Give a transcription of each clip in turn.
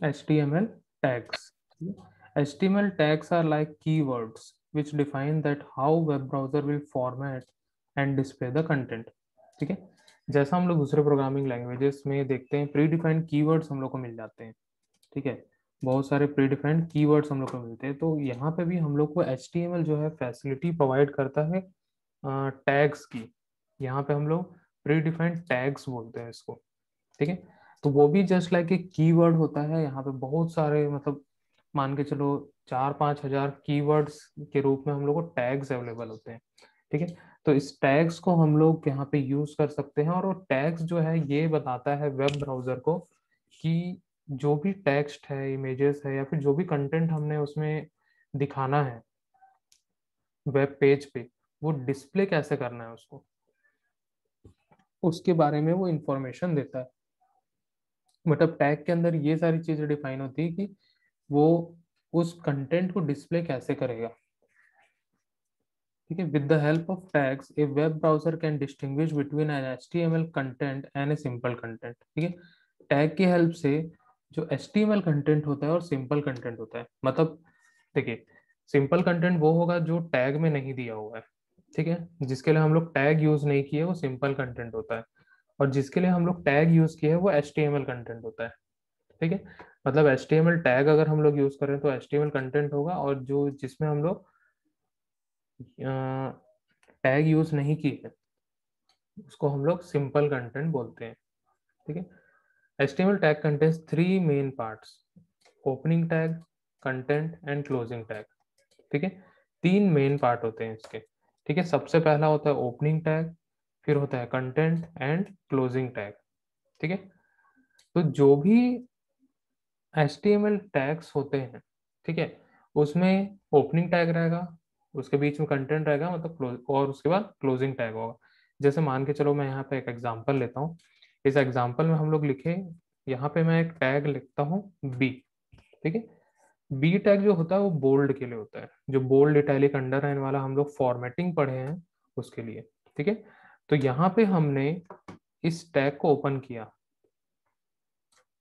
HTML tags. HTML tags are like keywords which define that how web browser will format and display the content. ठीक है? जैसा हम लोग दूसरे programming languages में देखते हैं प्री डिफाइंड कीवर्ड्स हम लोग को मिल जाते हैं। ठीक है? बहुत सारे प्री डिफाइंड कीवर्ड्स हम लोग को मिलते हैं। तो यहाँ पे भी हम लोग को HTML जो है फैसिलिटी प्रोवाइड करता है टैग्स की। यहाँ पे हम लोग प्री डिफाइंड टैग्स बोलते हैं इसको। ठीक है? तो वो भी जस्ट लाइक एक कीवर्ड होता है, यहाँ पे बहुत सारे मतलब मान के चलो चार पाँच हज़ार कीवर्ड्स के रूप में हम लोग को टैग्स अवेलेबल होते हैं, ठीक है? तो इस टैग्स को हम लोग यहाँ पे यूज़ कर सकते हैं और वो टैग्स जो है ये बताता है वेब ब्राउज़र को कि जो भी टेक्स्ट है इमेजेस है या फिर जो भी कंटेंट हमने उसमें दिखाना है वेब पेज पे, वो डिस्प्ले कैसे करना है उसको, उसके बारे में वो इंफॉर्मेशन देता है। मतलब टैग के अंदर ये सारी चीज़ें डिफाइन होती है कि वो उस कंटेंट को डिस्प्ले कैसे करेगा। ठीक है? With the help of tags a web browser can distinguish between an HTML content and a simple content ठीक है? टैग की हेल्प से जो H T M L content होता है और सिंपल कंटेंट होता है। मतलब देखिए सिंपल कंटेंट वो होगा जो टैग में नहीं दिया हुआ है। ठीक है? जिसके लिए हम लोग टैग यूज़ नहीं किए, वो सिंपल कंटेंट होता है। और जिसके लिए हम लोग टैग यूज़ किए हैं, वो एच कंटेंट होता है। ठीक है? मतलब एच टैग अगर हम लोग यूज़ करें तो एच कंटेंट होगा और जो जिसमें हम लोग टैग यूज़ नहीं की है, उसको हम लोग सिंपल कंटेंट बोलते हैं। ठीक है? HTML tag contains three main parts, opening tag, content and closing tag ठीक है? तीन मेन पार्ट होते हैं इसके। ठीक है? सबसे पहला होता है ओपनिंग टैग फिर होता है कंटेंट एंड क्लोजिंग टैग ठीक है? तो जो भी एच टैग्स होते हैं, ठीक है, उसमें ओपनिंग टैग रहेगा, उसके बीच में कंटेंट रहेगा मतलब और उसके बाद क्लोजिंग टैग होगा। जैसे मान के चलो मैं यहाँ पे एक एग्जांपल लेता हूँ। इस एग्ज़ाम्पल में हम लोग लिखे, यहाँ पे मैं एक टैग लिखता हूँ बी ठीक है? बी टैग जो होता है वो बोल्ड के लिए होता है। जो बोल्ड इटैलिक अंडर वाला हम लोग फॉर्मेटिंग पढ़े हैं उसके लिए, ठीक है? तो यहाँ पे हमने इस टैग को ओपन किया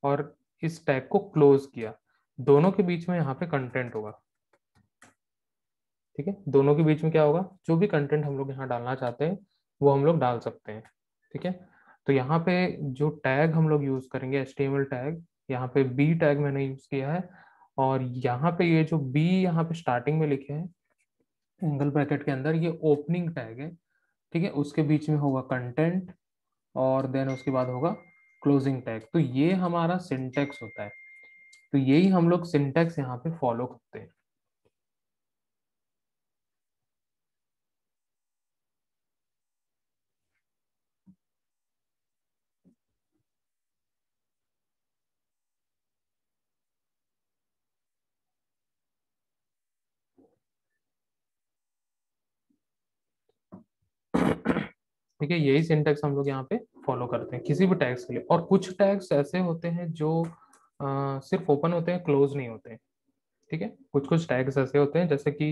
और इस टैग को क्लोज किया। दोनों के बीच में यहाँ पे कंटेंट होगा। ठीक है? दोनों के बीच में क्या होगा? जो भी कंटेंट हम लोग यहाँ डालना चाहते हैं, वो हम लोग डाल सकते हैं। ठीक है? तो यहाँ पे जो टैग हम लोग यूज़ करेंगे एच टैग, यहाँ पे बी टैग मैंने यूज़ किया है और यहाँ पे ये जो बी यहाँ पे स्टार्टिंग में लिखे हैं एंगल ब्रैकेट के अंदर ये ओपनिंग टैग है ठीक है, उसके बीच में होगा कंटेंट और देन उसके बाद होगा क्लोजिंग टैग तो ये हमारा सिंटेक्स होता है। तो यही हम लोग सिंटेक्स यहाँ पे फॉलो करते हैं। ठीक है यही सिंटेक्स हम लोग यहाँ पे फॉलो करते हैं किसी भी टैग्स के लिए। और कुछ टैग्स ऐसे होते हैं जो आ, सिर्फ़ ओपन होते हैं क्लोज नहीं होते हैं ठीक है? कुछ कुछ टैग्स ऐसे होते हैं जैसे कि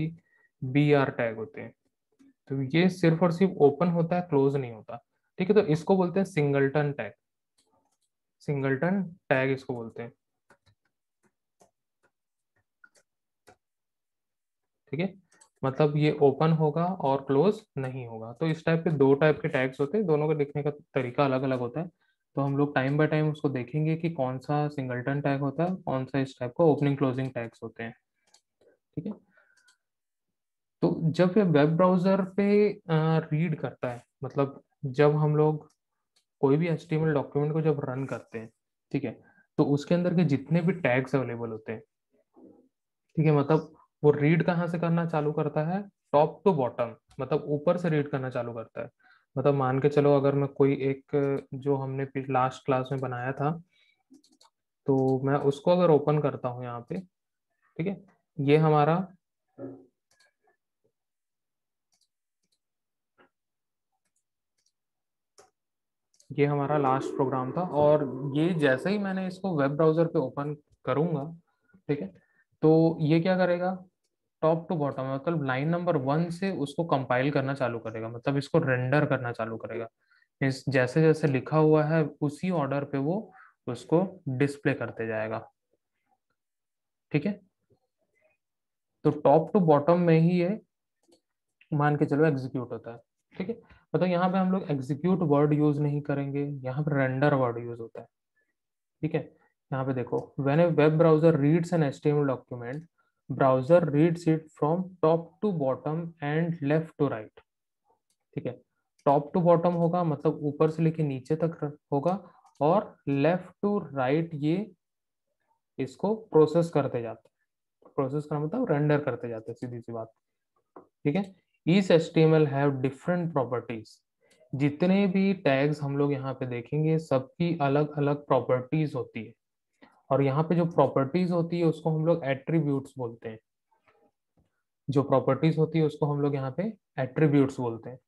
बी आर टैग होते हैं। तो ये सिर्फ़ और सिर्फ़ ओपन होता है क्लोज नहीं होता ठीक है? तो इसको बोलते हैं सिंगलटन टैग सिंगलटन टैग इसको बोलते हैं ठीक है? मतलब ये ओपन होगा और क्लोज नहीं होगा। तो इस टाइप के दो टाइप के टैग्स होते हैं, दोनों को लिखने का तरीका अलग अलग होता है। तो हम लोग टाइम बाय टाइम उसको देखेंगे कि कौन सा सिंगलटन टैग होता है, कौन सा इस टाइप का ओपनिंग क्लोजिंग टैग्स होते हैं। ठीक है? तो जब ये वेब ब्राउज़र पे रीड करता है मतलब जब हम लोग कोई भी एच डॉक्यूमेंट को जब रन करते हैं, ठीक है? तो उसके अंदर के जितने भी टैग्स अवेलेबल होते हैं, ठीक है? मतलब वो रीड कहाँ से करना चालू करता है? टॉप टू बॉटम मतलब ऊपर से रीड करना चालू करता है। मतलब मान के चलो अगर मैं कोई एक, जो हमने लास्ट क्लास में बनाया था तो मैं उसको अगर ओपन करता हूँ यहाँ पे, ठीक है? ये हमारा ये हमारा लास्ट प्रोग्राम था और ये जैसे ही मैंने इसको वेब ब्राउज़र पे ओपन करूँगा, ठीक है? तो ये क्या करेगा? टॉप टू बॉटम मतलब लाइन नंबर वन से उसको कंपाइल करना चालू करेगा मतलब इसको रेंडर करना चालू करेगा। इस जैसे जैसे लिखा हुआ है, उसी ऑर्डर पे वो उसको डिस्प्ले करते जाएगा। ठीक है? तो टॉप टू बॉटम में ही ये मान के चलो एग्जीक्यूट होता है। ठीक है? मतलब यहाँ पे हम लोग एग्जीक्यूट वर्ड यूज़ नहीं करेंगे, यहाँ पे रेंडर वर्ड यूज़ होता है। ठीक है? यहाँ पे देखो when a web browser reads an HTML document browser reads it from top to bottom and left to right. ठीक है? टॉप टू बॉटम होगा मतलब ऊपर से लेके नीचे तक होगा और लेफ़्ट टू राइट ये इसको प्रोसेस करते जाते हैं। प्रोसेस करना मतलब रेंडर करते जाते हैं, सीधी सी बात। ठीक है? Each S T M L have different properties. जितने भी टैग्स हम लोग यहाँ पे देखेंगे, सबकी अलग अलग प्रॉपर्टीज़ होती है। और यहाँ पे जो प्रॉपर्टीज़ होती है, उसको हम लोग एट्रीब्यूट्स बोलते हैं। जो प्रॉपर्टीज़ होती है, उसको हम लोग यहाँ पे एट्रीब्यूट्स बोलते हैं।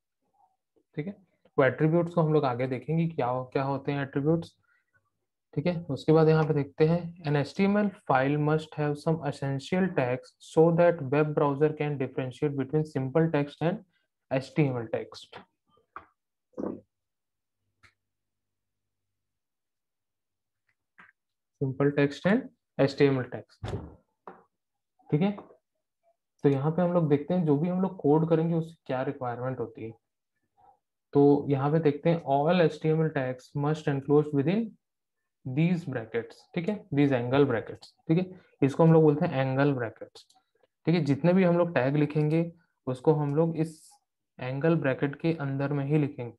ठीक है? वो एट्रीब्यूट्स को हम लोग आगे देखेंगे क्या क्या होते हैं एट्रीब्यूट्स ठीक है? उसके बाद यहाँ पे देखते हैं an S T M L file must have tags so that web browser can differentiate between simple text and H T M L text simple text and L text. ठीक है? तो यहाँ पे हम लोग देखते हैं, जो भी हम लोग कोड करेंगे उसकी क्या रिक्वायरमेंट होती है। तो यहाँ पे देखते हैं all H T M L tags must enclose within these brackets ठीक है? दीज एंगल ब्रैकेट्स ठीक है? इसको हम लोग बोलते हैं एंगल ब्रैकेट्स ठीक है? जितने भी हम लोग टैग लिखेंगे, उसको हम लोग इस एंगल ब्रैकेट के अंदर में ही लिखेंगे।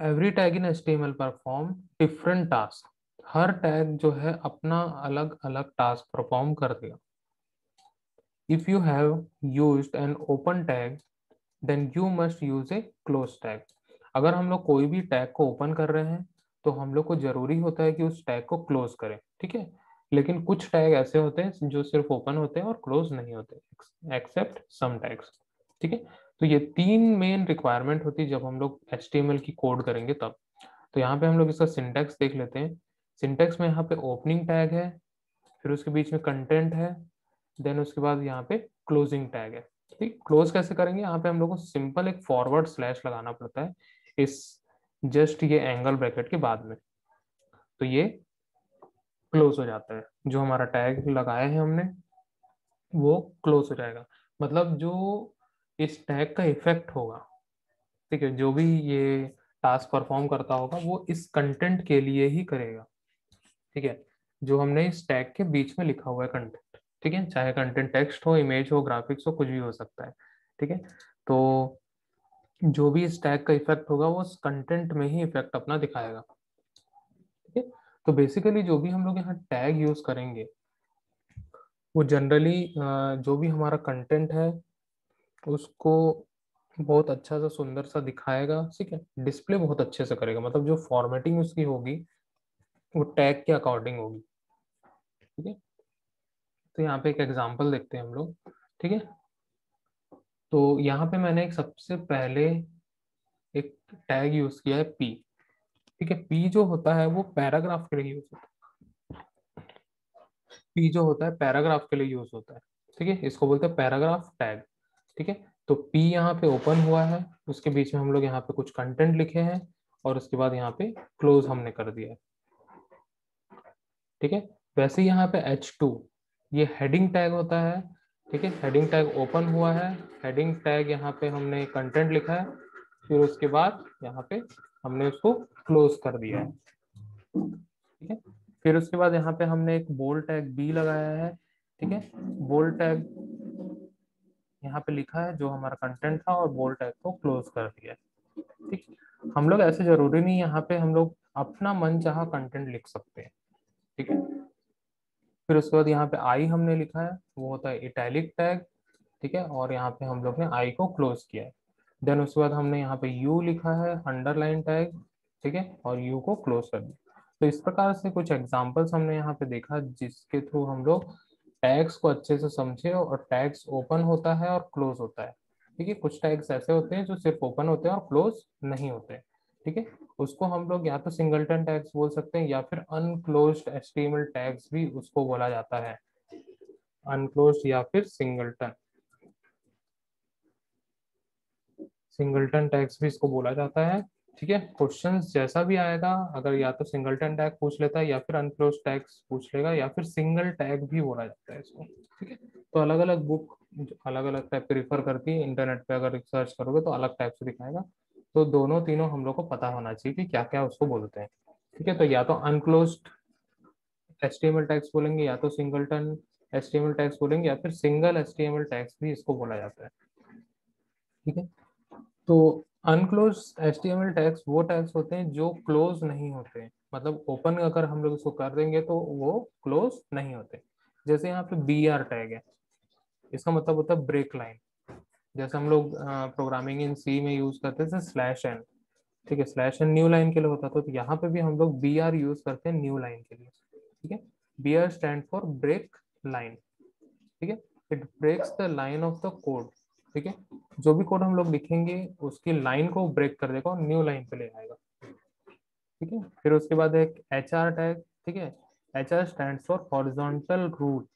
Every tag in H T M L perform different task her tag जो है अपना अलग अलग टास्क परफॉर्म कर देगा if you have used an open tag, then you must use a close tag. अगर हम लोग कोई भी टैग को ओपन कर रहे हैं तो हम लोग को ज़रूरी होता है कि उस टैग को क्लोज करें, ठीक है? लेकिन कुछ टैग ऐसे होते हैं जो सिर्फ़ ओपन होते हैं और क्लोज नहीं होते एक्सेप्ट सम टैग्स ठीक है? तो ये तीन मेन रिक्वायरमेंट होती है जब हम लोग एचटीएमएल की कोड करेंगे तब। तो यहाँ पे हम लोग इसका सिंटेक्स देख लेते हैं। सिंटेक्स में यहाँ पे ओपनिंग टैग है, फिर उसके बीच में कंटेंट है देन उसके बाद यहाँ पे क्लोजिंग टैग है। ठीक क्लोज कैसे करेंगे? यहाँ पे हम लोग को सिंपल एक फॉरवर्ड स्लैश लगाना पड़ता है इस जस्ट ये एंगल ब्रैकेट के बाद में। तो ये क्लोज हो जाता है। जो हमारा टैग लगाया है हमने, वो क्लोज हो जाएगा। मतलब जो इस टैग का इफ़ेक्ट होगा। ठीक है, जो भी ये टास्क परफॉर्म करता होगा, वो इस कंटेंट के लिए ही करेगा। ठीक है, जो हमने इस टैग के बीच में लिखा हुआ है कंटेंट ठीक है, चाहे कंटेंट टेक्स्ट हो इमेज हो ग्राफिक्स हो, कुछ भी हो सकता है। ठीक है तो जो भी इस टैग का इफ़ेक्ट होगा, वो उस कंटेंट में ही इफ़ेक्ट अपना दिखाएगा। ठीक है तो बेसिकली जो भी हम लोग यहाँ टैग यूज़ करेंगे, वो जनरली जो भी हमारा कंटेंट है उसको बहुत अच्छा सा, सुंदर सा दिखाएगा, ठीक है? डिस्प्ले बहुत अच्छे से करेगा मतलब जो फॉर्मेटिंग उसकी होगी, वो टैग के अकॉर्डिंग होगी, ठीक है? तो यहाँ पे एक एग्जांपल देखते हैं हम लोग, ठीक है? तो यहाँ पे मैंने एक सबसे पहले एक टैग यूज़ किया है पी ठीक है? पी जो होता है, वो पैराग्राफ के लिए यूज़ होता है। पी जो होता है पैराग्राफ के लिए यूज़ होता है, ठीक है? इसको बोलते हैं पैराग्राफ टैग ठीक है? तो पी यहाँ पे ओपन हुआ है, उसके बीच में हम लोग यहाँ पे कुछ कंटेंट लिखे हैं और उसके बाद यहाँ पे क्लोज हमने कर दिया है। ठीक है? वैसे यहाँ पे H2 ये हेडिंग टैग होता है, ठीक है? हेडिंग टैग ओपन हुआ है हेडिंग टैग यहाँ पे हमने कंटेंट लिखा है, फिर उसके बाद यहाँ पे हमने उसको क्लोज कर दिया है। ठीक है? फिर उसके बाद यहाँ पे हमने एक बोल टैग बी लगाया है, ठीक है? बोल टैग यहाँ पे लिखा है, जो हमारा कंटेंट था और बोल टैग को क्लोज कर दिया ठीक? हम लोग ऐसे ज़रूरी नहीं यहाँ पे हम लोग अपना मन चाह कंटेंट लिख सकते हैं। ठीक है? फिर उसके बाद यहाँ पे आई हमने लिखा है, वो होता है इटैलिक टैग ठीक है? और यहाँ पे हम लोग ने आई को क्लोज किया है। देन उसके बाद हमने यहाँ पे यू लिखा है अंडरलाइन टैग ठीक है? और यू को क्लोज कर दिया। तो इस प्रकार से कुछ एग्जाम्पल्स हमने यहाँ पे देखा, जिसके थ्रू हम लोग टैग्स को अच्छे से समझे और टैग्स ओपन होता है और क्लोज होता है। ठीक है, कुछ टैग्स ऐसे होते हैं जो सिर्फ़ ओपन होते हैं और क्लोज नहीं होते। ठीक है, उसको हम लोग या तो सिंगलटन टैग्स बोल सकते हैं या फिर अनक्लोज एस्टीमल टैग्स भी उसको बोला जाता है। अनक्लोज या फिर सिंगलटन। सिंगलटन टैग्स भी इसको बोला जाता है। ठीक है? क्वेश्चन जैसा भी आएगा, अगर या तो सिंगलटन टैग पूछ लेता है या फिर अनक्लोज टैग्स पूछ लेगा या फिर सिंगल टैग भी बोला जाता है इसको, ठीक है? तो अलग अलग बुक अलग अलग टाइप पे रिफर करती है इंटरनेट पे अगर रिसर्च करोगे तो अलग टाइप से दिखाएगा। तो दोनों तीनों हम लोग को पता होना चाहिए कि क्या क्या उसको बोलते हैं, ठीक है? तो या तो अनक्लोज एच टैग्स बोलेंगे या तो सिंगलटन एच टैग्स बोलेंगे या फिर सिंगल एच टैग्स भी इसको बोला जाता है, ठीक है? तो अनक्लोज एच टैग्स वो टैग्स होते हैं जो क्लोज नहीं होते। मतलब ओपन अगर हम लोग इसको कर देंगे तो वो क्लोज नहीं होते। जैसे यहाँ पे बी आर टैग है। इसका मतलब होता है ब्रेक लाइन जैसे हम लोग प्रोग्रामिंग इन सी में यूज़ करते थे स्लैश एन ठीक है स्लैश एन न्यू लाइन के लिए होता तो यहाँ पे भी हम लोग बी आर यूज़ करते हैं न्यू लाइन के लिए। ठीक है? B R stand for break line ठीक है? It breaks the line of the code ठीक है? जो भी कोड हम लोग लिखेंगे, उसकी लाइन को ब्रेक कर देगा और न्यू लाइन पे ले आएगा। ठीक है? फिर उसके बाद एक एच आर टैग ठीक है? H R stand for horizontal rule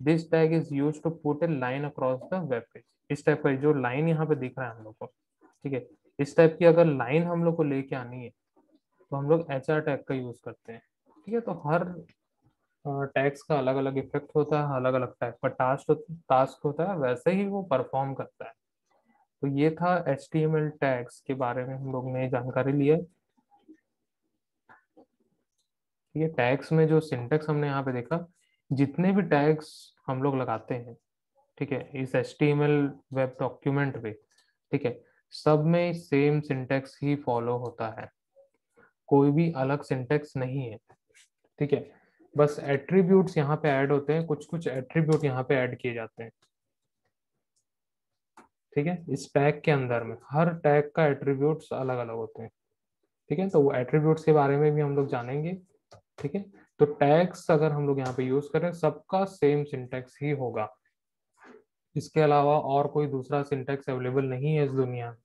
this tag is use to put a line across the web page इस टाइप का जो लाइन यहाँ पे दिख रहा है हम लोग को, ठीक है? इस टाइप की अगर लाइन हम लोग को लेके आनी है तो हम लोग एच आर टैग का यूज़ करते हैं। ठीक है? तो हर टैक्स का अलग अलग इफ़ेक्ट होता है अलग अलग टाइप का टास्क टास्क होता है, वैसे ही वो परफॉर्म करता है। तो ये था H T M L tags के बारे में हम लोग ने जानकारी ली है। ये टैग्स में जो सिंटेक्स हमने यहाँ पे देखा, जितने भी टैक्स हम लोग लगाते हैं, ठीक है, इस एच वेब डॉक्यूमेंट पे, ठीक है, सब में सेम सिंटेक्स ही फॉलो होता है। कोई भी अलग सिंटेक्स नहीं है, ठीक है। बस एट्रीब्यूट्स यहाँ पे ऐड होते हैं कुछ कुछ एट्रीब्यूट यहाँ पे ऐड किए जाते हैं। ठीक है? इस टैग के अंदर में, हर टैग का एट्रीब्यूट्स अलग अलग होते हैं। ठीक है? तो वो एट्रीब्यूट्स के बारे में भी हम लोग जानेंगे। ठीक है? तो टैग्स अगर हम लोग यहाँ पे यूज़ करें, सबका सेम सिंटेक्स ही होगा। इसके अलावा और कोई दूसरा सिंटेक्स अवेलेबल नहीं है इस दुनिया में।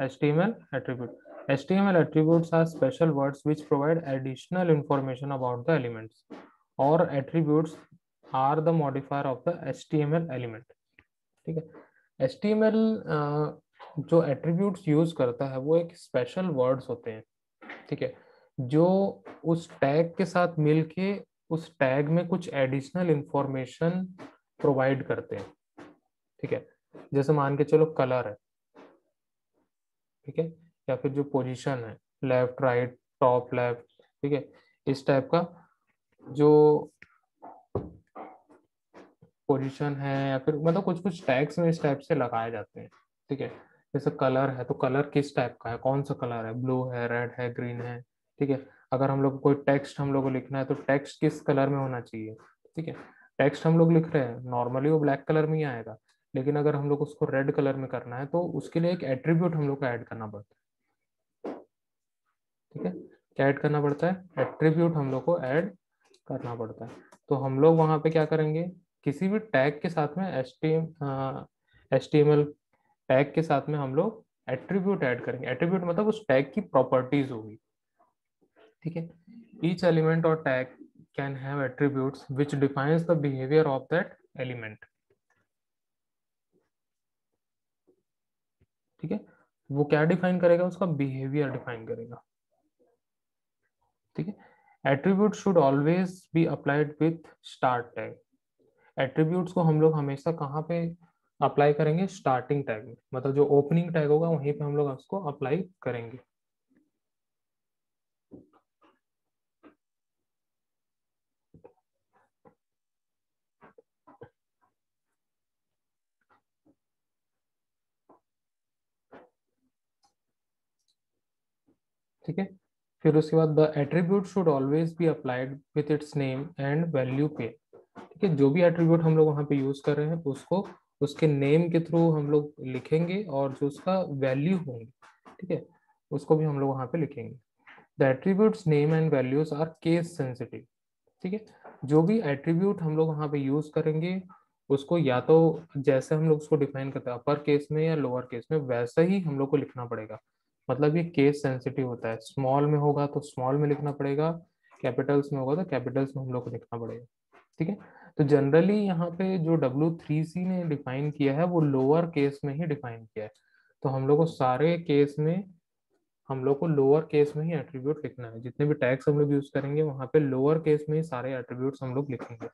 HTML attribute. HTML attributes are special words which provide additional information about the elements or attributes are the modifier of the HTML element. ठीक है HTML जो attributes यूज़ करता है वो एक स्पेशल वर्ड्स होते हैं ठीक है जो उस टैग के साथ मिलके उस टैग में कुछ एडिशनल इंफॉर्मेशन प्रोवाइड करते हैं ठीक है जैसे मान के चलो कलर है ठीक है या फिर जो पोजीशन है लेफ़्ट राइट टॉप लेफ़्ट ठीक है? इस टाइप का जो पोजीशन है या फिर मतलब कुछ कुछ टैग्स में इस टाइप से लगाए जाते हैं, ठीक है? जैसे कलर है तो कलर किस टाइप का है? कौन सा कलर है? ब्लू है रेड है ग्रीन है, ठीक है? अगर हम लोग कोई टेक्स्ट हम लोग को लिखना है तो टेक्स्ट किस कलर में होना चाहिए, ठीक है? टेक्स्ट हम लोग लिख रहे हैं नॉर्मली वो ब्लैक कलर में ही आएगा, लेकिन अगर हम लोग उसको रेड कलर में करना है तो उसके लिए एक एट्रीब्यूट हम लोग को ऐड करना पड़ता है। ठीक है? क्या ऐड करना पड़ता है? एट्रीब्यूट हम लोग को ऐड करना पड़ता है। तो हम लोग वहाँ पे क्या करेंगे? किसी भी टैग के साथ में एच टी टैग के साथ में हम लोग एट्रीब्यूट ऐड करेंगे। एट्रीब्यूट मतलब उस टैग की प्रॉपर्टीज़ होगी। ठीक है? ईच एलिमेंट और tag can have attributes which defines the behaviour of that element ठीक है? वो क्या डिफाइन करेगा? उसका बिहेवियर डिफाइन करेगा। ठीक है? Attribute should always be applied with start tag attributes को हम लोग हमेशा कहाँ पे अप्लाई करेंगे? स्टार्टिंग टैग में। मतलब जो ओपनिंग टैग होगा, वहीं पे हम लोग उसको अप्लाई करेंगे। ठीक है? फिर उसके बाद the attribute should always be applied with its name and value पे ठीक है, जो भी एट्रीब्यूट हम लोग वहाँ पे यूज़ कर रहे हैं, उसको, उसके नेम के थ्रू हम लोग लिखेंगे और जो उसका वैल्यू होंगे, ठीक है, उसको भी हम लोग वहाँ पे लिखेंगे। The attributes name and values are case sensitive ठीक है, जो भी एट्रीब्यूट हम लोग वहाँ पे यूज़ करेंगे, उसको या तो जैसे हम लोग उसको डिफाइन करते हैं अपर केस में या लोअर केस में, वैसा ही हम लोग को लिखना पड़ेगा। मतलब ये केस सेंसिटिव होता है। स्मॉल में होगा तो स्मॉल में लिखना पड़ेगा कैपिटल्स में होगा तो कैपिटल्स में हम लोग को लिखना पड़ेगा। ठीक है? तो जनरली यहाँ पे जो W3C ने डिफाइन किया है, वो लोअर केस में ही डिफाइन किया है। तो हम लोग को सारे केस में, हम लोग को लोअर केस में ही एट्रीब्यूट लिखना है। जितने भी टैक्स हम लोग यूज़ करेंगे, वहाँ पे लोअर केस में ही सारे एट्रीब्यूट्स हम लोग लिखेंगे।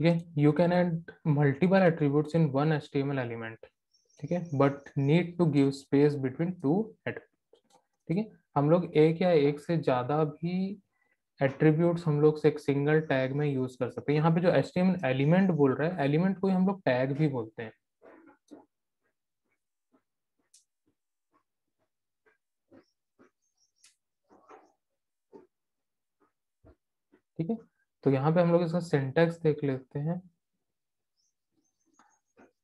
ठीक है? You can add multiple attributes in one H element ठीक है? But need to give space between two attributes ठीक है? हम लोग एक या एक से ज़्यादा भी एट्रीब्यूट्स हम लोग से एक सिंगल टैग में यूज़ कर सकते हैं। यहाँ पे जो एच एलिमेंट बोल रहा है एलिमेंट को हम लोग टैग भी बोलते हैं। ठीक है? तो यहाँ पे हम लोग इसका सिंटेक्स देख लेते हैं।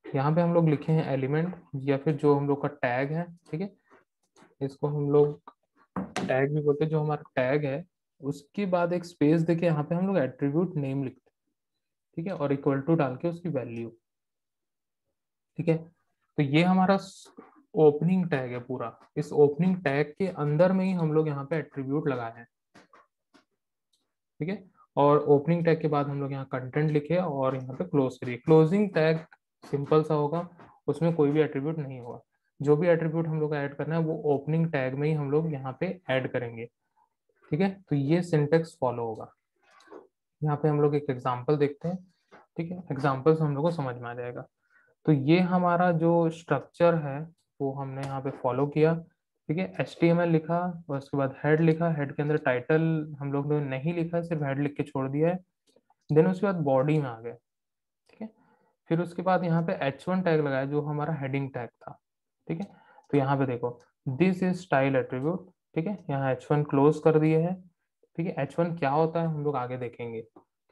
यहाँ पे हम लोग लिखे हैं एलिमेंट या फिर जो हम लोग का टैग है, ठीक है? इसको हम लोग टैग भी बोलते हैं, जो हमारा टैग है, उसके बाद एक स्पेस देके यहाँ पे हम लोग एट्रीब्यूट नेम लिखते हैं, ठीक है? और इक्वल टू डाल के उसकी वैल्यू ठीक है? तो ये हमारा ओपनिंग टैग है पूरा। इस ओपनिंग टैग के अंदर में ही हम लोग यहाँ पे एट्रीब्यूट लगाए हैं, ठीक है? और ओपनिंग टैग के बाद हम लोग यहाँ कंटेंट लिखे और यहाँ पे क्लोज करिए। क्लोजिंग टैग सिंपल सा होगा, उसमें कोई भी एट्रीब्यूट नहीं होगा। जो भी एट्रीब्यूट हम लोग ऐड करना है, वो ओपनिंग टैग में ही हम लोग यहाँ पे ऐड करेंगे। ठीक है? तो ये सिंटेक्स फॉलो होगा। यहाँ पे हम लोग एक एग्ज़ाम्पल देखते हैं। ठीक है? एग्ज़ाम्पल से हम लोग को समझ में आ जाएगा। तो ये हमारा जो स्ट्रक्चर है, वो हमने यहाँ पे फॉलो किया। ठीक है एच लिखा, और उसके बाद हेड लिखा हेड के अंदर टाइटल हम लोग ने नहीं लिखा, सिर्फ़ हेड लिख के छोड़ दिया है। देन उसके बाद बॉडी में आ गए ठीक है। फिर उसके बाद यहाँ पे एच वन टैग लगाया, जो हमारा हेडिंग टैग था, ठीक है। तो यहाँ पे देखो दिस इज़ स्टाइल एट्रीब्यूट ठीक है। यहाँ एच वन क्लोज कर दिए है, ठीक है। एच वन क्या होता है, हम लोग आगे देखेंगे,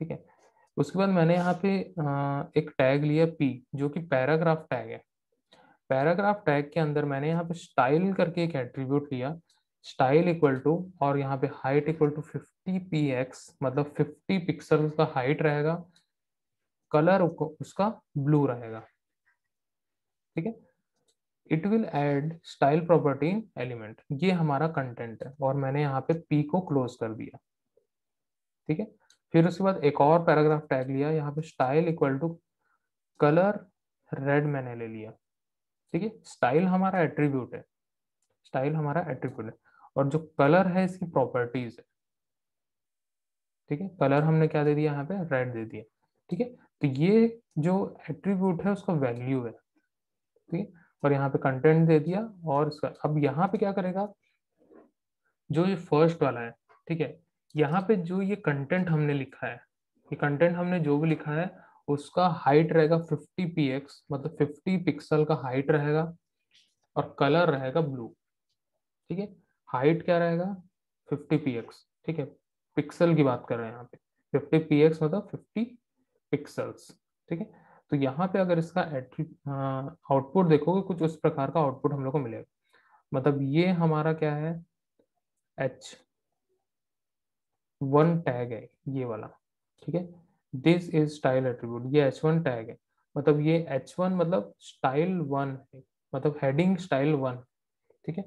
ठीक है। उसके बाद मैंने यहाँ पे एक टैग लिया पी जो कि पैराग्राफ टैग है पैराग्राफ टैग के अंदर मैंने यहाँ पे स्टाइल करके एक एट्रीब्यूट लिया। स्टाइल इक्वल टू और यहाँ पे height equal to 50 P X मतलब 50 पिक्सल का हाइट रहेगा। कलर उसका ब्लू रहेगा। ठीक है? It will add style property element ये हमारा कंटेंट है और मैंने यहाँ पे पी को क्लोज कर दिया। ठीक है? फिर उसके बाद एक और पैराग्राफ टैग लिया। यहाँ पे style equal to colour red मैंने ले लिया। ठीक है स्टाइल हमारा एट्रीब्यूट है। स्टाइल हमारा एट्रीब्यूट है। और जो कलर है, इसकी प्रॉपर्टीज़ है। ठीक है कलर हमने क्या दे दिया यहाँ पे? रेड दे दिया। ठीक है तो ये जो एट्रीब्यूट है, उसका वैल्यू है। ठीक है, और यहाँ पे कंटेंट दे दिया और इसका, अब यहाँ पे क्या करेगा? जो ये फ़र्स्ट वाला है, ठीक है, यहाँ पे जो ये कंटेंट हमने लिखा है, ये कंटेंट हमने जो भी लिखा है उसका हाइट रहेगा 50 px मतलब 50 पिक्सल का हाइट रहेगा और कलर रहेगा ब्लू ठीक है? हाइट क्या रहेगा? 50 px, ठीक है? पिक्सल की बात कर रहे हैं यहाँ पे। 50 px मतलब 50 पिक्सल्स ठीक है? तो यहाँ पे अगर इसका आउटपुट देखोगे, कुछ उस प्रकार का आउटपुट हम लोग को मिलेगा। मतलब ये हमारा क्या है? एच वन टैग है, ये वाला, ठीक है? दिस इज़ स्टाइल एट्रीब्यूट ये एच वन टैग है। मतलब ये एच वन मतलब स्टाइल वन है। मतलब हेडिंग स्टाइल वन ठीक है?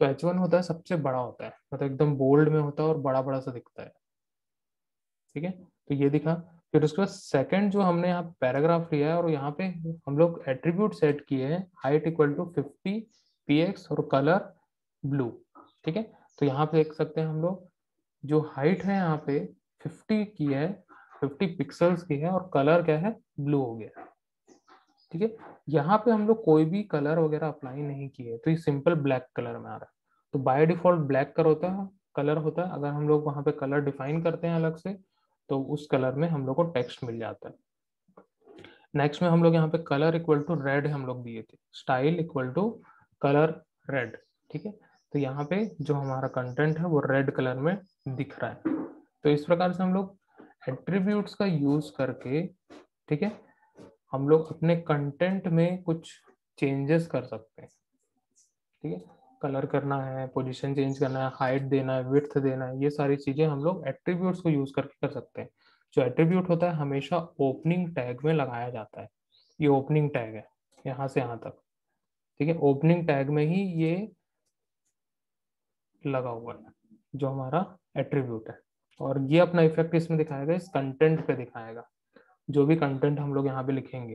तो एच वन होता है, सबसे बड़ा होता है। मतलब एकदम बोल्ड में होता है और बड़ा बड़ा सा दिखता है। ठीक है? तो ये दिखा। फिर उसके बाद सेकंड जो हमने यहाँ पैराग्राफ लिया है और यहाँ पे हम लोग एट्रीब्यूट सेट किए हैं। Height equal to fifty P X और कलर ब्लू ठीक है? तो यहाँ पे देख सकते हैं हम लोग। जो हाइट है यहाँ पे फिफ्टी की है। 50 पिक्सल्स की है और कलर क्या है? ब्लू हो गया। ठीक है? यहाँ पे हम लोग कोई भी कलर वगैरह अप्लाई नहीं किए। तो ये सिंपल ब्लैक कलर में आ रहा है। तो बाय डिफ़ॉल्ट ब्लैक कलर होता है कलर होता है। अगर हम लोग वहाँ पे कलर डिफाइन करते हैं अलग से तो उस कलर में हम लोग को टेक्स्ट मिल जाता है। नेक्स्ट में हम लोग यहाँ पे कलर इक्वल टू रेड हम लोग दिए थे। Style equal to colour red ठीक है? तो यहाँ पे जो हमारा कंटेंट है, वो रेड कलर में दिख रहा है। तो इस प्रकार से हम लोग एट्रीब्यूट्स का यूज़ करके, ठीक है, हम लोग अपने कंटेंट में कुछ चेंजेस कर सकते हैं। ठीक है कलर करना है पोजीशन चेंज करना है हाइट देना है विथ देना है, ये सारी चीज़ें हम लोग एट्रीब्यूट्स को यूज़ करके कर सकते हैं। जो एट्रीब्यूट होता है, हमेशा ओपनिंग टैग में लगाया जाता है। ये ओपनिंग टैग है, यहाँ से यहाँ तक। ठीक है ओपनिंग टैग में ही ये लगा हुआ है, जो हमारा एट्रीब्यूट है। और ये अपना इफ़ेक्ट इसमें दिखाएगा, इस कंटेंट पे दिखाएगा, जो भी कंटेंट हम लोग यहाँ पे लिखेंगे।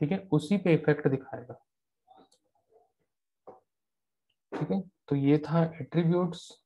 ठीक है? उसी पे इफ़ेक्ट दिखाएगा। ठीक है? तो ये था एट्रीब्यूट्स